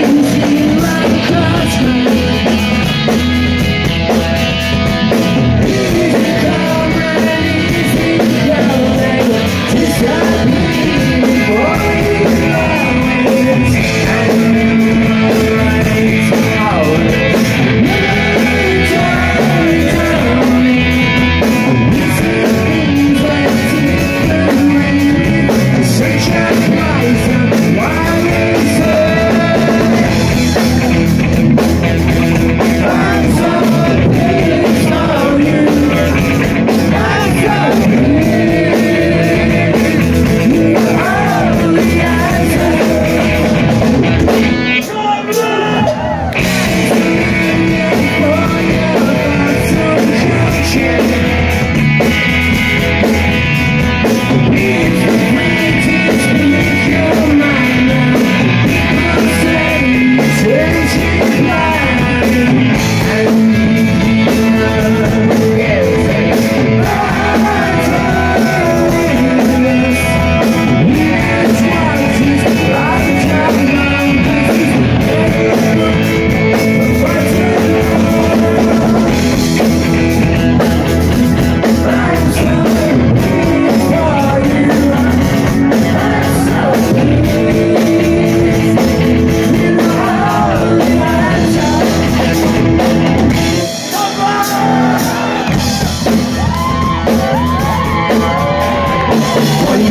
things you like cross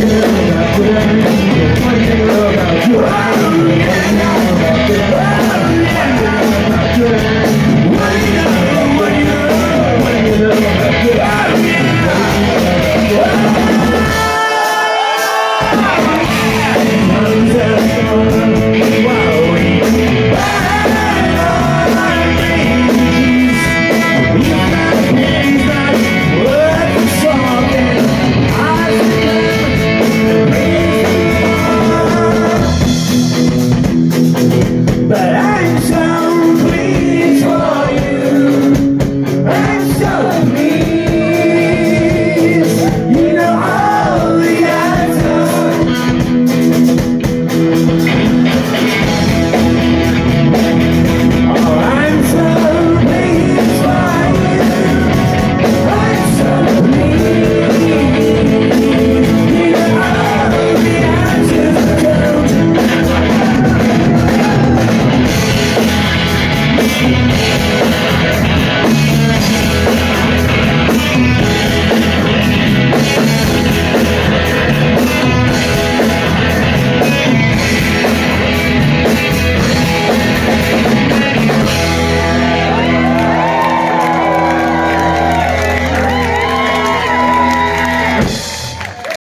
you about what I do.